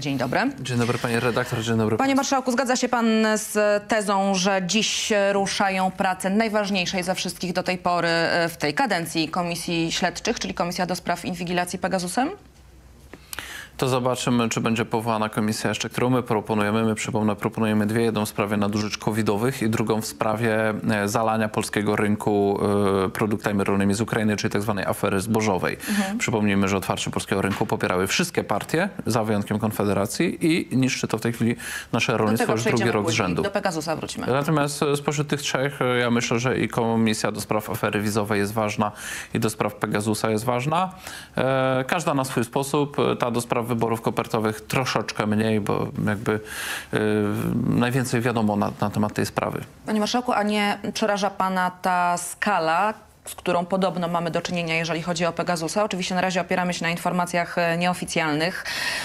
Dzień dobry. Dzień dobry panie redaktor, dzień dobry. Panie marszałku, zgadza się pan z tezą, że dziś ruszają prace najważniejszej ze wszystkich do tej pory e, w tej kadencji komisji śledczych, czyli Komisja do Spraw Inwigilacji Pegasusem? To zobaczymy, czy będzie powołana komisja jeszcze, którą my proponujemy. My, przypomnę, proponujemy dwie. Jedną w sprawie nadużyć covidowych i drugą w sprawie e, zalania polskiego rynku e, produktami rolnymi z Ukrainy, czyli tak zwanej afery zbożowej. Przypomnijmy, że otwarcie polskiego rynku popierały wszystkie partie, za wyjątkiem Konfederacji i niszczy to w tej chwili nasze rolnictwo już drugi rok z rzędu. Do Pegasusa wróćmy. Natomiast e, spośród tych trzech ja myślę, że i komisja do spraw afery wizowej jest ważna i do spraw Pegasusa jest ważna. Każda na swój sposób. Ta do spraw wyborów kopertowych troszeczkę mniej, bo jakby e, najwięcej wiadomo na, na temat tej sprawy. Panie marszałku, a nie przeraża pana ta skala, z którą podobno mamy do czynienia, jeżeli chodzi o Pegasusa? Oczywiście na razie opieramy się na informacjach e, nieoficjalnych,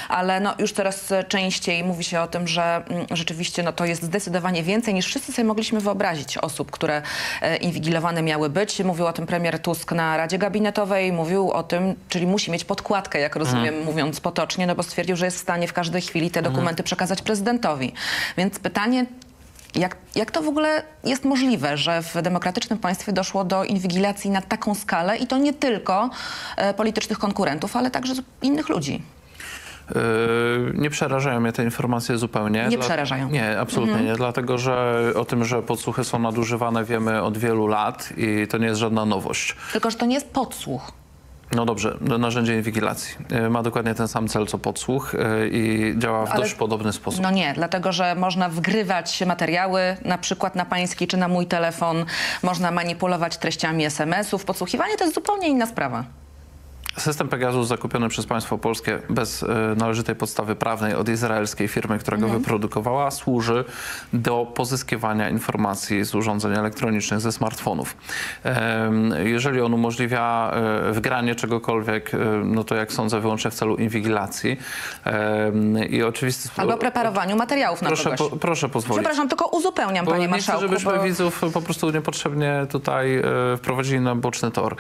ale no, już coraz częściej mówi się o tym, że mm, rzeczywiście no, to jest zdecydowanie więcej niż wszyscy sobie mogliśmy wyobrazić osób, które e, inwigilowane miały być. Mówił o tym premier Tusk na Radzie Gabinetowej, mówił o tym, czyli musi mieć podkładkę, jak rozumiem, mówiąc potocznie, no bo stwierdził, że jest w stanie w każdej chwili te dokumenty przekazać prezydentowi. Więc pytanie, jak, jak to w ogóle jest możliwe, że w demokratycznym państwie doszło do inwigilacji na taką skalę i to nie tylko e, politycznych konkurentów, ale także innych ludzi? E, Nie przerażają mnie te informacje zupełnie. Nie przerażają. Mhm. Nie, absolutnie nie. Dlatego, że o tym, że podsłuchy są nadużywane wiemy od wielu lat i to nie jest żadna nowość. Tylko, że to nie jest podsłuch. No dobrze, no, narzędzie inwigilacji. E, Ma dokładnie ten sam cel co podsłuch e, i działa w Ale- dość podobny sposób. No nie, dlatego, że można wgrywać materiały, na przykład na pański czy na mój telefon, można manipulować treściami SMS-ów. Podsłuchiwanie to jest zupełnie inna sprawa. System Pegasus zakupiony przez państwo polskie bez e, należytej podstawy prawnej od izraelskiej firmy, która go wyprodukowała, służy do pozyskiwania informacji z urządzeń elektronicznych, ze smartfonów. Jeżeli on umożliwia e, wgranie czegokolwiek, e, no to jak sądzę wyłącznie w celu inwigilacji i oczywiście... Albo preparowaniu materiałów na Proszę, po, proszę pozwolić. Przepraszam, tylko uzupełniam, Bo panie nie chcę, marszałku. żebyśmy bo- widzów po prostu niepotrzebnie tutaj wprowadzili na boczny tor.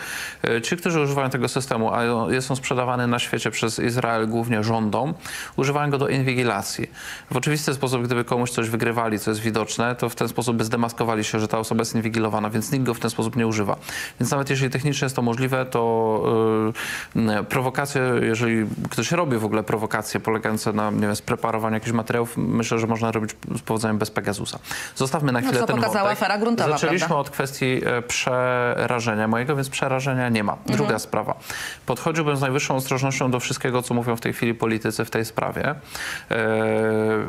Ci, którzy używają tego systemu, a jest on sprzedawany na świecie przez Izrael głównie rządom, używają go do inwigilacji. W oczywisty sposób, gdyby komuś coś wygrywali, co jest widoczne, to w ten sposób by zdemaskowali się, że ta osoba jest inwigilowana, więc nikt go w ten sposób nie używa. Więc nawet jeżeli technicznie jest to możliwe, to e, prowokacje, jeżeli ktoś robi w ogóle prowokacje polegające na nie wiem, spreparowaniu jakichś materiałów, myślę, że można robić z powodzeniem bez Pegasusa. Zostawmy na No, chwilę co ten pokazała wątek. afera gruntowa, Zaczęliśmy prawda? od kwestii e, przerażenia mojego, więc przerażenia nie ma. Mhm. Druga sprawa. Podchodziłbym z najwyższą ostrożnością do wszystkiego, co mówią w tej chwili politycy w tej sprawie. E,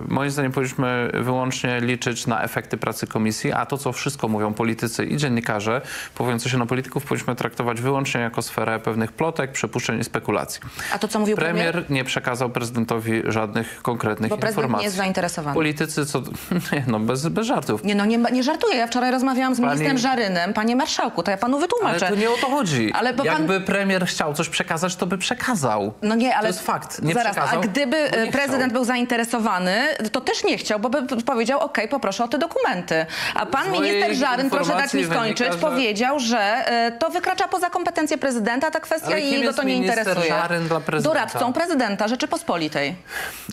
moim zdaniem powinniśmy wyłącznie liczyć na efekty pracy komisji, a to, co wszystko mówią politycy i dziennikarze powołujący się na polityków, powinniśmy traktować wyłącznie jako sferę pewnych plotek, przypuszczeń i spekulacji. A to, co mówił premier? Premier nie przekazał prezydentowi żadnych konkretnych Bo prezydent nie informacji. jest zainteresowany. Politycy, co... Nie, no bez, bez żartów. Nie, no nie, nie żartuję. Ja wczoraj rozmawiałam z Pani- ministrem Żarynem. Panie marszałku, to ja panu Ale wytłumaczę. to nie o to chodzi. Ale pan- Jakby premier chciał coś przekazać, to by przekazał. No nie, ale To jest fakt. Nie zaraz, przekazał, a gdyby nie e, prezydent był zainteresowany, to też nie chciał, bo by powiedział, okej, poproszę o te dokumenty. A pan mojej minister Żaryn, proszę dać mi skończyć, wynika, że- powiedział, że e, to wykracza poza kompetencje prezydenta, ta kwestia i jego to nie interesuje. Żaryn dla prezydenta? Doradcą prezydenta Rzeczypospolitej.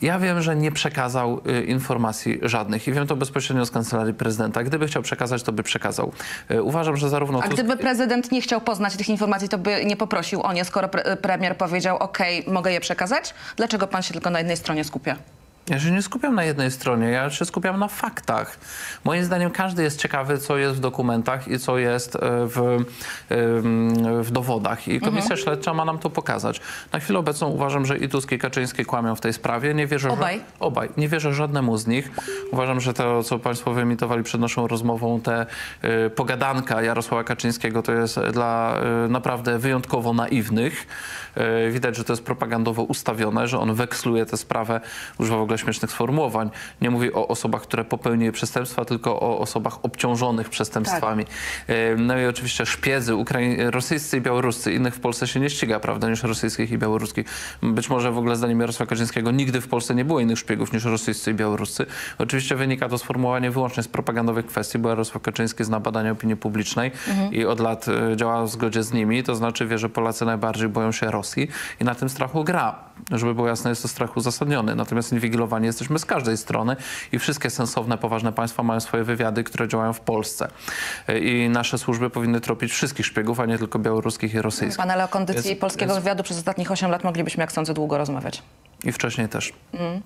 Ja wiem, że nie przekazał y, informacji żadnych i wiem to bezpośrednio z kancelarii prezydenta. Gdyby chciał przekazać, to by przekazał. Y, uważam, że zarówno A Tusk... gdyby prezydent nie chciał poznać tych informacji, to by nie poprosił o nie, skoro pre premier powiedział, okej, mogę je przekazać? Dlaczego pan się tylko na jednej stronie skupia? Ja się nie skupiam na jednej stronie, ja się skupiam na faktach. Moim zdaniem każdy jest ciekawy, co jest w dokumentach i co jest e, w, em, w dowodach. I komisja śledcza ma nam to pokazać. Na chwilę obecną uważam, że i Tusk i Kaczyński kłamią w tej sprawie. Nie wierzę, Obaj? Że, obaj. Nie wierzę żadnemu z nich. Uważam, że to, co państwo wyemitowali przed naszą rozmową, te e, pogadanka Jarosława Kaczyńskiego, to jest dla e, naprawdę wyjątkowo naiwnych. E, widać, że to jest propagandowo ustawione, że on weksluje tę sprawę, używa w ogóle ogóle śmiesznych sformułowań. Nie mówi o osobach, które popełniły przestępstwa, tylko o osobach obciążonych przestępstwami. E, No i oczywiście szpiedzy Ukrai- rosyjscy i białoruscy. Innych w Polsce się nie ściga, prawda, niż rosyjskich i białoruskich. Być może w ogóle zdaniem Jarosława Kaczyńskiego nigdy w Polsce nie było innych szpiegów niż rosyjscy i białoruscy. Oczywiście wynika to sformułowanie wyłącznie z propagandowych kwestii, bo Jarosław Kaczyński zna badania opinii publicznej i od lat e, działa w zgodzie z nimi. To znaczy wie, że Polacy najbardziej boją się Rosji i na tym strachu gra. Żeby było jasne, jest to strach uzasadniony. Natomiast inwigilowani jesteśmy z każdej strony i wszystkie sensowne, poważne państwa mają swoje wywiady, które działają w Polsce. E, I nasze służby powinny tropić wszystkich szpiegów, a nie tylko białoruskich i rosyjskich. Pan, ale o kondycji Jest- polskiego jest- wywiadu przez ostatnich 8 lat moglibyśmy, jak sądzę, długo rozmawiać. I wcześniej też.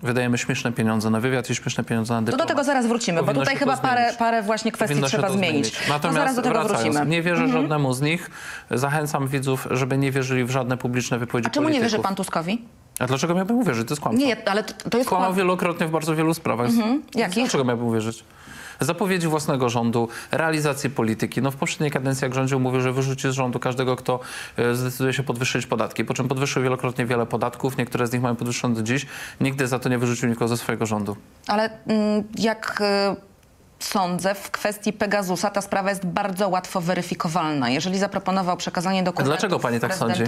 Wydajemy śmieszne pieniądze na wywiad i śmieszne pieniądze na To dyplomat. do tego zaraz wrócimy, bo Powinno tutaj się chyba to parę, parę właśnie kwestii trzeba to zmienić. zmienić. No Natomiast zaraz do tego wracając, wrócimy. Nie wierzę żadnemu z nich. Zachęcam widzów, żeby nie wierzyli w żadne publiczne wypowiedzi A czemu nie polityków. wierzy pan Tuskowi? A dlaczego miałbym uwierzyć? To jest kłamstwo. Nie, ale to, to jest Kłamał kłam... wielokrotnie w bardzo wielu sprawach. Jakich? Dlaczego miałbym uwierzyć? Zapowiedzi własnego rządu, realizacji polityki. No w poprzedniej kadencji, jak rządził, mówił, że wyrzuci z rządu każdego, kto e, zdecyduje się podwyższyć podatki. Po czym podwyższył wielokrotnie wiele podatków. Niektóre z nich mają podwyższone do dziś. Nigdy za to nie wyrzucił nikogo ze swojego rządu. Ale mm, jak y, sądzę, w kwestii Pegasusa ta sprawa jest bardzo łatwo weryfikowalna. Jeżeli zaproponował przekazanie dokumentów dlaczego pani tak sądzi?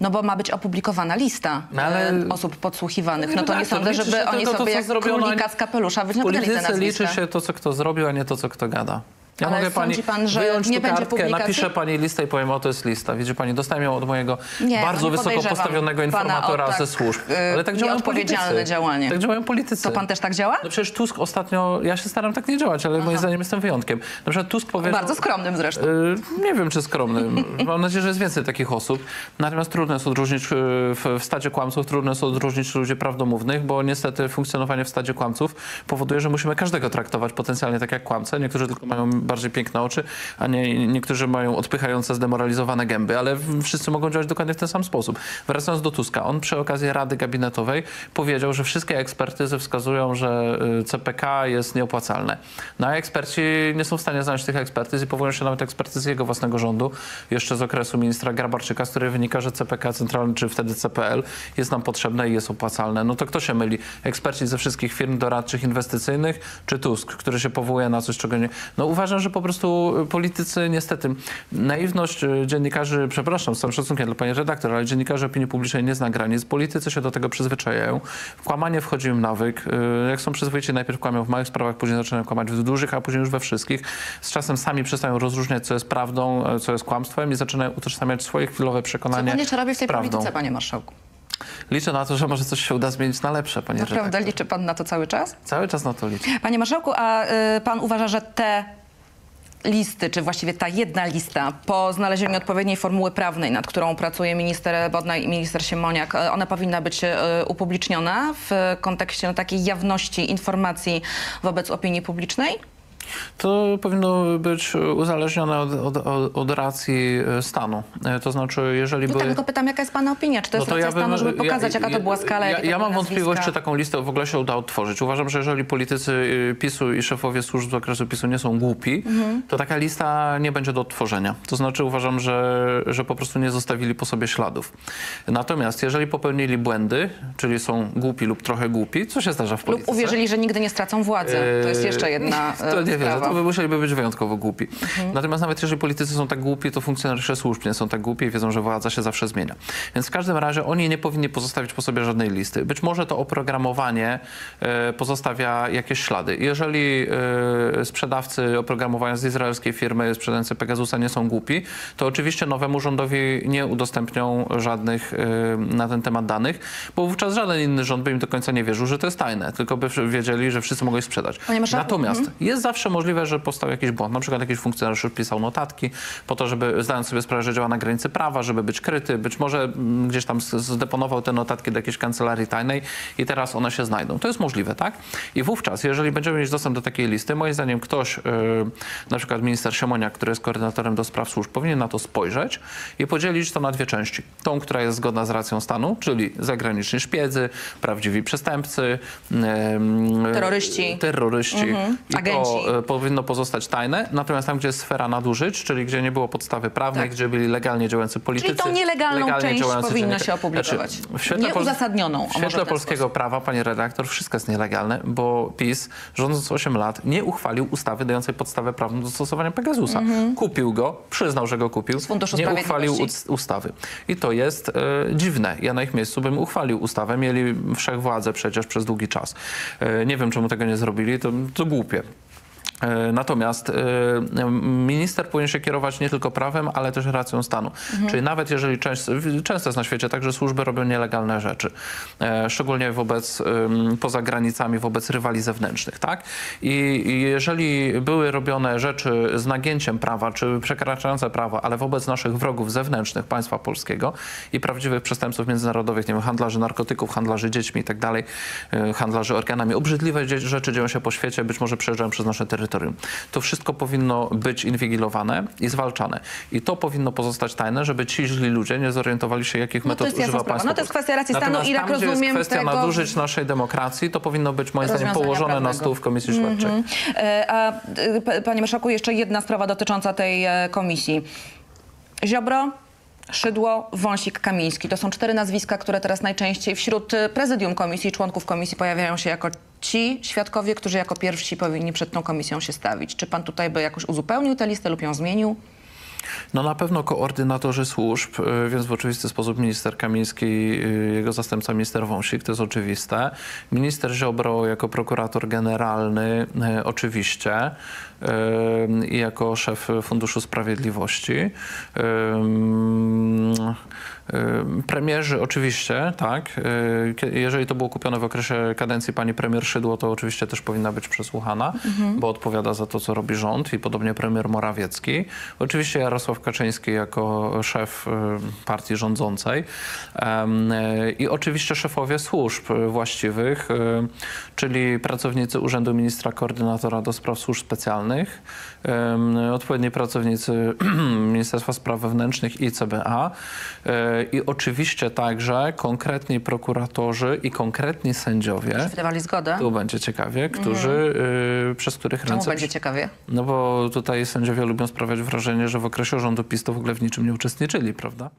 No bo ma być opublikowana lista No ale- y, osób podsłuchiwanych. No to nie sądzę, żeby oni to, sobie co jak zrobiono, królika z kapelusza wyciągnęli te nazwiska. liczy się to, co kto zrobił, a nie to, co kto gada. Ja Ale mogę pani, pan, że wyjąć nie będzie kartkę, napiszę pani listę i powiem, o to jest lista. Widzi pani, dostałem ją od mojego Nie, bardzo wysoko postawionego informatora tak, ze służb. y, Ale tak działają politycy. działanie. Tak działają politycy. To pan też tak działa? No przecież Tusk ostatnio, ja się staram tak nie działać, ale moim zdaniem jestem wyjątkiem. Na przykład Tusk powiedział... Bardzo skromnym zresztą. Y, Nie wiem, czy skromnym. Mam nadzieję, że jest więcej takich osób. Natomiast trudno jest odróżnić y, w, w stadzie kłamców, trudno jest odróżnić ludzi prawdomównych, bo niestety funkcjonowanie w stadzie kłamców powoduje, że musimy każdego traktować potencjalnie tak jak kłamcę. Niektórzy tylko mają bardziej piękne oczy, a nie, niektórzy mają odpychające, zdemoralizowane gęby, ale wszyscy mogą działać dokładnie w ten sam sposób. Wracając do Tuska, on przy okazji Rady Gabinetowej powiedział, że wszystkie ekspertyzy wskazują, że y, CPK jest nieopłacalne. No a eksperci nie są w stanie znaleźć tych ekspertyz i powołują się nawet ekspertyzy jego własnego rządu, jeszcze z okresu ministra Grabarczyka, z której wynika, że CPK centralny, czy wtedy CPL jest nam potrzebne i jest opłacalne. No to kto się myli? Eksperci ze wszystkich firm doradczych, inwestycyjnych, czy Tusk, który się powołuje na coś, czego nie... No uważam, że po prostu y, politycy niestety, naiwność y, dziennikarzy, przepraszam, z całym szacunkiem dla pani redaktor, ale dziennikarzy opinii publicznej nie zna granic. Politycy się do tego przyzwyczajają. W kłamanie wchodzi im nawyk. Y, Jak są przyzwoici, najpierw kłamią w małych sprawach, później zaczynają kłamać w dużych, a później już we wszystkich. Z czasem sami przestają rozróżniać, co jest prawdą, e, co jest kłamstwem i zaczynają utożsamiać swoje chwilowe Co przekonanie pan jeszcze robi w tej prawdą. polityce, panie marszałku? Liczę na to, że może coś się uda zmienić na lepsze, panie Naprawdę redaktor. liczy pan na to cały czas? Cały czas na to liczę. Panie marszałku, a y, pan uważa, że te listy, czy właściwie ta jedna lista po znalezieniu odpowiedniej formuły prawnej, nad którą pracuje minister Bodnar i minister Siemoniak, y, ona powinna być y, upubliczniona w kontekście takiej jawności informacji wobec opinii publicznej? To powinno być uzależnione od, od, od, racji e, stanu. E, To znaczy, jeżeli No były... tak, tylko pytam, jaka jest pana opinia? Czy to jest No to racja ja bym- stanu, żeby ja- pokazać, jaka to ja- była skala, Ja, ja mam wątpliwość, czy taką listę w ogóle się uda odtworzyć. Uważam, że jeżeli politycy y, PiSu i szefowie służb z okresu PiSu nie są głupi, Mhm. to taka lista nie będzie do odtworzenia. To znaczy uważam, że, że po prostu nie zostawili po sobie śladów. Natomiast jeżeli popełnili błędy, czyli są głupi lub trochę głupi, co się zdarza w Lub polityce? uwierzyli, że nigdy nie stracą władzy. To jest jeszcze jedna To y, nie to by musieliby być wyjątkowo głupi. Mhm. Natomiast nawet jeżeli politycy są tak głupi, to funkcjonariusze służb nie są tak głupi i wiedzą, że władza się zawsze zmienia. Więc w każdym razie oni nie powinni pozostawić po sobie żadnej listy. Być może to oprogramowanie e, pozostawia jakieś ślady. Jeżeli e, sprzedawcy oprogramowania z izraelskiej firmy sprzedający Pegasusa nie są głupi, to oczywiście nowemu rządowi nie udostępnią żadnych e, na ten temat danych, bo wówczas żaden inny rząd by im do końca nie wierzył, że to jest tajne, tylko by wiedzieli, że wszyscy mogą je sprzedać. Natomiast mhm. jest zawsze możliwe, że powstał jakiś błąd. Na przykład jakiś funkcjonariusz pisał notatki po to, żeby zdając sobie sprawę, że działa na granicy prawa, żeby być kryty. Być może mm, gdzieś tam zdeponował te notatki do jakiejś kancelarii tajnej i teraz one się znajdą. To jest możliwe, tak? I wówczas, jeżeli będziemy mieć dostęp do takiej listy, moim zdaniem ktoś, yy, na przykład minister Siemoniak, który jest koordynatorem do spraw służb, powinien na to spojrzeć i podzielić to na dwie części. Tą, która jest zgodna z racją stanu, czyli zagraniczni szpiedzy, prawdziwi przestępcy, em, Terroryści. terroryści i Agenci. to powinno pozostać tajne, natomiast tam, gdzie jest sfera nadużyć, czyli gdzie nie było podstawy prawnej, Tak. gdzie byli legalnie działający politycy. Czyli tą nielegalną legalnie część powinno się opublikować. w świetle pol- Nieuzasadnioną, W świetle polskiego sposób. prawa, pani redaktor, wszystko jest nielegalne, bo PiS, rządząc 8 lat, nie uchwalił ustawy dającej podstawę prawną do stosowania Pegasusa. Kupił go, przyznał, że go kupił, Mhm. Nie uchwalił ustawy. I to jest e, dziwne. Ja na ich miejscu bym uchwalił ustawę. Mieli wszechwładzę przecież przez długi czas. E, nie wiem, czemu tego nie zrobili. To, to głupie. E, Natomiast e, minister powinien się kierować nie tylko prawem, ale też racją stanu. Czyli nawet jeżeli często, często jest na świecie tak, że służby robią nielegalne rzeczy, e, szczególnie wobec, poza granicami, wobec rywali zewnętrznych, tak? I jeżeli były robione rzeczy z nagięciem prawa, czy przekraczające prawo, ale wobec naszych wrogów zewnętrznych państwa polskiego i prawdziwych przestępców międzynarodowych, nie wiem, handlarzy narkotyków, handlarzy dziećmi i tak dalej, handlarzy organami, obrzydliwe rzeczy dzieją się po świecie, być może przejeżdżają przez nasze terytorium. To wszystko powinno być inwigilowane i zwalczane. I to powinno pozostać tajne, żeby ci źli ludzie nie zorientowali się, jakich No to metod używa sprawa. państwo. No to jest kwestia racji stanu Natomiast i jak tam, gdzie rozumiem jest kwestia tego- nadużyć naszej demokracji, to powinno być moim zdaniem położone na prawnego. stół w Komisji Śledczej. E, A e, panie marszałku, jeszcze jedna sprawa dotycząca tej e, komisji. Ziobro, Szydło, Wąsik, Kamiński. To są cztery nazwiska, które teraz najczęściej wśród e, prezydium komisji, członków komisji pojawiają się jako ci świadkowie, którzy jako pierwsi powinni przed tą komisją się stawić. Czy pan tutaj by jakoś uzupełnił tę listę lub ją zmienił? No na pewno koordynatorzy służb, y, więc w oczywisty sposób minister Kamiński, y, jego zastępca minister Wąsik, to jest oczywiste. Minister Ziobro jako prokurator generalny, y, oczywiście. I jako szef Funduszu Sprawiedliwości. Premierzy oczywiście, tak. Y, kie- Jeżeli to było kupione w okresie kadencji pani premier Szydło, to oczywiście też powinna być przesłuchana, bo odpowiada za to, co robi rząd i podobnie premier Morawiecki. Oczywiście Jarosław Kaczyński jako szef partii rządzącej Em, y, i oczywiście szefowie służb y, właściwych, czyli pracownicy Urzędu Ministra Koordynatora do Spraw Służb Specjalnych, odpowiedni pracownicy Ministerstwa Spraw Wewnętrznych i CBA i oczywiście także konkretni prokuratorzy i konkretni sędziowie, Wydawali zgodę? tu będzie ciekawie, którzy, y, przez których Czemu ręce... będzie ciekawie? No bo tutaj sędziowie lubią sprawiać wrażenie, że w okresie rządu PiS to w ogóle w niczym nie uczestniczyli, prawda?